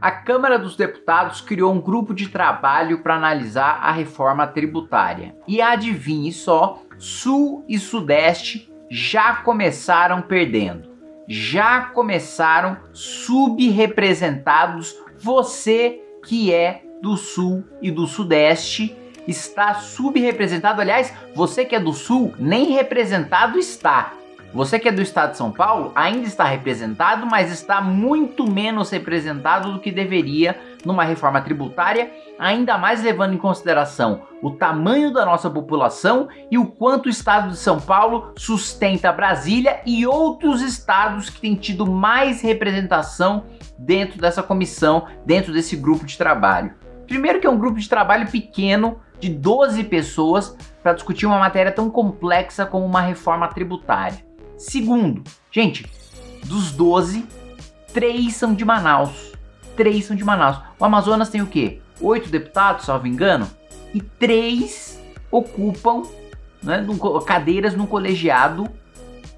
a Câmara dos Deputados criou um grupo de trabalho para analisar a reforma tributária. E adivinhe só, Sul e Sudeste já começaram perdendo. Já começaram subrepresentados. Você que é do Sul e do Sudeste está subrepresentado. Aliás, você que é do Sul nem representado está. Você que é do estado de São Paulo ainda está representado, mas está muito menos representado do que deveria numa reforma tributária, ainda mais levando em consideração o tamanho da nossa população e o quanto o estado de São Paulo sustenta Brasília e outros estados que têm tido mais representação dentro dessa comissão, dentro desse grupo de trabalho. Primeiro que é um grupo de trabalho pequeno de 12 pessoas para discutir uma matéria tão complexa como uma reforma tributária. Segundo, gente, dos 12, três são de Manaus. Três são de Manaus. O Amazonas tem o quê? Oito deputados, salvo engano, e três ocupam né, cadeiras no colegiado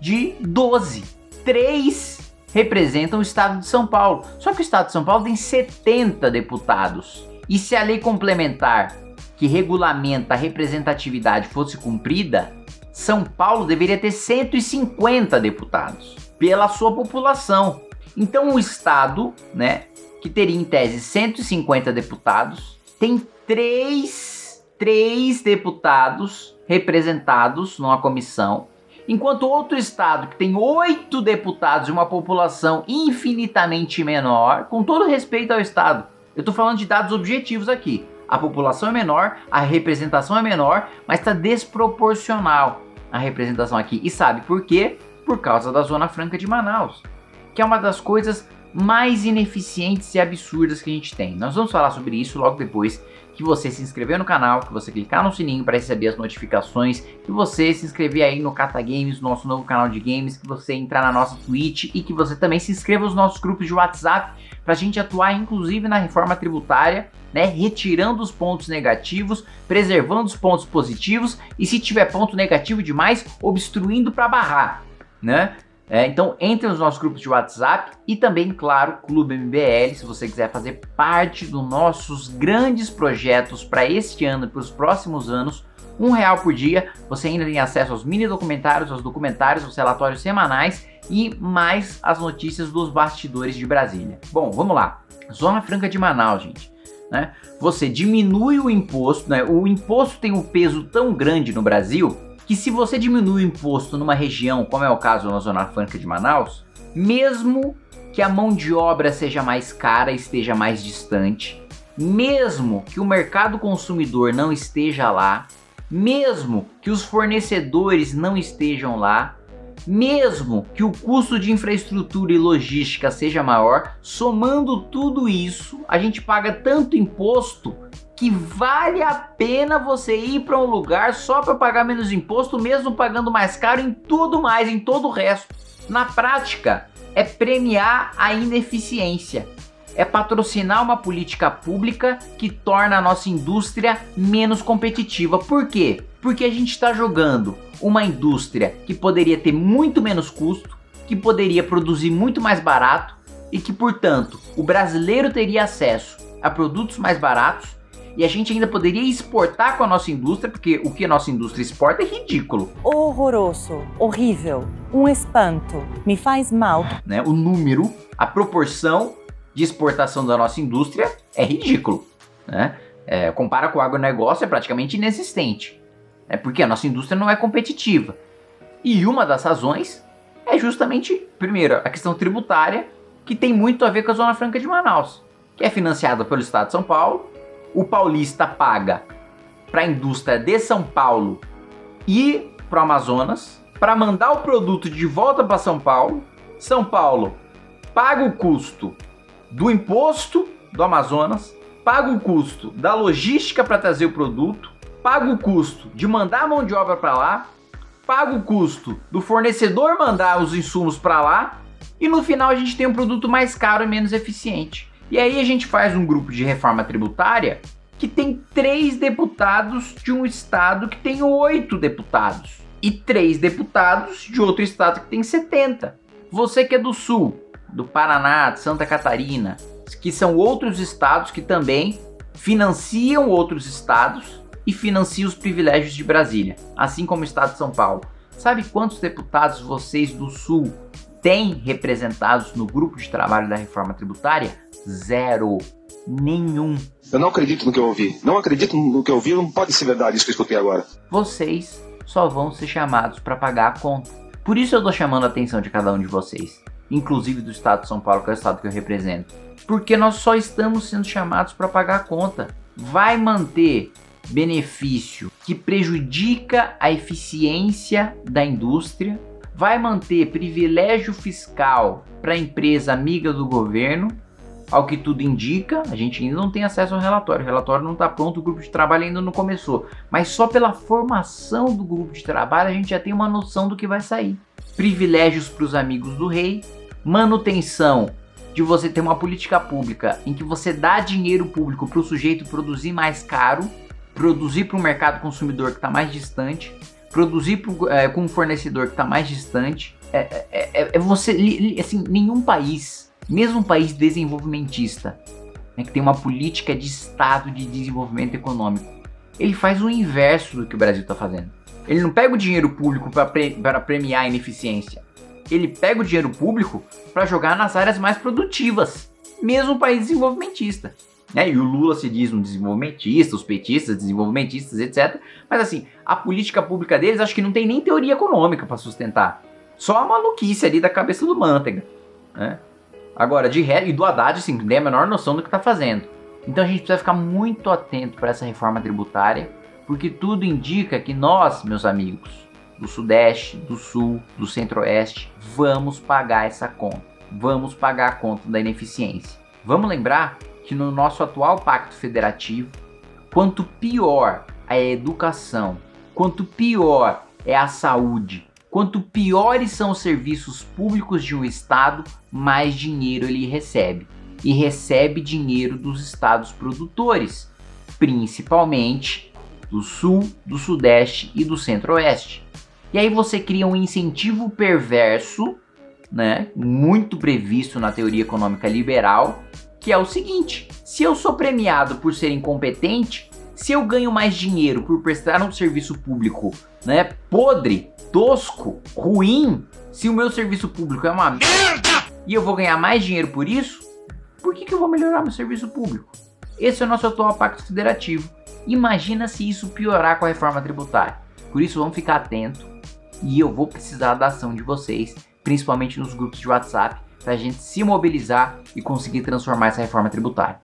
de 12. Três representam o estado de São Paulo. Só que o estado de São Paulo tem 70 deputados. E se a lei complementar que regulamenta a representatividade fosse cumprida, são Paulo deveria ter 150 deputados pela sua população. Então o estado, né, que teria em tese 150 deputados, tem três, três deputados representados numa comissão, enquanto outro estado que tem oito deputados e uma população infinitamente menor, com todo respeito ao estado, eu estou falando de dados objetivos aqui. A população é menor, a representação é menor, mas está desproporcional a representação aqui. E sabe por quê? Por causa da Zona Franca de Manaus, que é uma das coisas mais ineficientes e absurdas que a gente tem. Nós vamos falar sobre isso logo depois que você se inscrever no canal, que você clicar no sininho para receber as notificações, que você se inscrever aí no Cata Games, nosso novo canal de games, que você entrar na nossa Twitch e que você também se inscreva nos nossos grupos de WhatsApp para a gente atuar inclusive na reforma tributária, né, retirando os pontos negativos, preservando os pontos positivos e se tiver ponto negativo demais, obstruindo para barrar, né? É, então entre nos nossos grupos de WhatsApp e também, claro, Clube MBL, se você quiser fazer parte dos nossos grandes projetos para este ano e para os próximos anos. Um real por dia, você ainda tem acesso aos mini documentários, aos documentários, aos relatórios semanais e mais as notícias dos bastidores de Brasília. Bom, vamos lá. Zona Franca de Manaus, gente. Né? Você diminui o imposto, né? o imposto tem um peso tão grande no Brasil que se você diminui o imposto numa região, como é o caso na Zona Franca de Manaus, mesmo que a mão de obra seja mais cara, esteja mais distante, mesmo que o mercado consumidor não esteja lá, mesmo que os fornecedores não estejam lá, mesmo que o custo de infraestrutura e logística seja maior, somando tudo isso, a gente paga tanto imposto que vale a pena você ir para um lugar só para pagar menos imposto, mesmo pagando mais caro em tudo mais, em todo o resto. Na prática, é premiar a ineficiência. É patrocinar uma política pública que torna a nossa indústria menos competitiva. Por quê? Porque a gente está jogando uma indústria que poderia ter muito menos custo, que poderia produzir muito mais barato e que, portanto, o brasileiro teria acesso a produtos mais baratos e a gente ainda poderia exportar com a nossa indústria, porque o que a nossa indústria exporta é ridículo. Horroroso, horrível, um espanto, me faz mal. Né? O número, a proporção de exportação da nossa indústria é ridículo. Né? É, compara com o agronegócio, é praticamente inexistente. É porque a nossa indústria não é competitiva. E uma das razões é justamente, primeiro, a questão tributária, que tem muito a ver com a Zona Franca de Manaus, que é financiada pelo Estado de São Paulo o paulista paga para a indústria de São Paulo e para o Amazonas para mandar o produto de volta para São Paulo. São Paulo paga o custo do imposto do Amazonas, paga o custo da logística para trazer o produto, paga o custo de mandar a mão de obra para lá, paga o custo do fornecedor mandar os insumos para lá e no final a gente tem um produto mais caro e menos eficiente. E aí a gente faz um grupo de reforma tributária que tem três deputados de um estado que tem oito deputados e três deputados de outro estado que tem 70. Você que é do sul, do Paraná, de Santa Catarina, que são outros estados que também financiam outros estados e financiam os privilégios de Brasília, assim como o estado de São Paulo. Sabe quantos deputados vocês do Sul têm representados no grupo de trabalho da reforma tributária? Zero. Nenhum. Eu não acredito no que eu ouvi. Não acredito no que eu ouvi. Não pode ser verdade isso que eu escutei agora. Vocês só vão ser chamados para pagar a conta. Por isso eu tô chamando a atenção de cada um de vocês, inclusive do estado de São Paulo, que é o estado que eu represento. Porque nós só estamos sendo chamados para pagar a conta. Vai manter benefício que prejudica a eficiência da indústria, vai manter privilégio fiscal para empresa amiga do governo ao que tudo indica, a gente ainda não tem acesso ao relatório. O relatório não está pronto, o grupo de trabalho ainda não começou. Mas só pela formação do grupo de trabalho a gente já tem uma noção do que vai sair. Privilégios para os amigos do rei, manutenção de você ter uma política pública em que você dá dinheiro público para o sujeito produzir mais caro, produzir para um mercado consumidor que está mais distante, produzir pro, é, com um fornecedor que está mais distante. É, é, é, é você, assim, nenhum país mesmo um país desenvolvimentista, né, que tem uma política de Estado de desenvolvimento econômico, ele faz o inverso do que o Brasil está fazendo. Ele não pega o dinheiro público para pre premiar a ineficiência. Ele pega o dinheiro público para jogar nas áreas mais produtivas, mesmo um país desenvolvimentista. Né? E o Lula se diz um desenvolvimentista, os petistas desenvolvimentistas, etc. Mas assim, a política pública deles acho que não tem nem teoria econômica para sustentar. Só a maluquice ali da cabeça do Manteiga. Né? Agora, de resto, e do Haddad, assim, tem a menor noção do que está fazendo. Então a gente precisa ficar muito atento para essa reforma tributária, porque tudo indica que nós, meus amigos, do Sudeste, do Sul, do Centro-Oeste, vamos pagar essa conta. Vamos pagar a conta da ineficiência. Vamos lembrar que no nosso atual pacto federativo, quanto pior a educação, quanto pior é a saúde, Quanto piores são os serviços públicos de um estado, mais dinheiro ele recebe. E recebe dinheiro dos estados produtores, principalmente do sul, do sudeste e do centro-oeste. E aí você cria um incentivo perverso, né, muito previsto na teoria econômica liberal, que é o seguinte: se eu sou premiado por ser incompetente, se eu ganho mais dinheiro por prestar um serviço público, né, podre, tosco, ruim, se o meu serviço público é uma merda e eu vou ganhar mais dinheiro por isso, por que, que eu vou melhorar meu serviço público? Esse é o nosso atual pacto federativo. Imagina se isso piorar com a reforma tributária. Por isso, vamos ficar atento e eu vou precisar da ação de vocês, principalmente nos grupos de WhatsApp, para a gente se mobilizar e conseguir transformar essa reforma tributária.